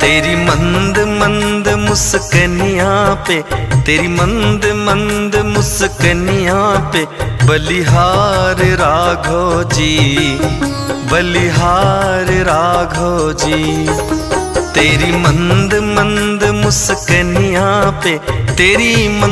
तेरी मंद मंद मुस्कनिया पे, तेरी मंद मंद मुस्कनिया पे, बलिहार राघो जी, बलिहार राघो जी। तेरी मंद मंद मुस्कनिया पे, तेरी मंद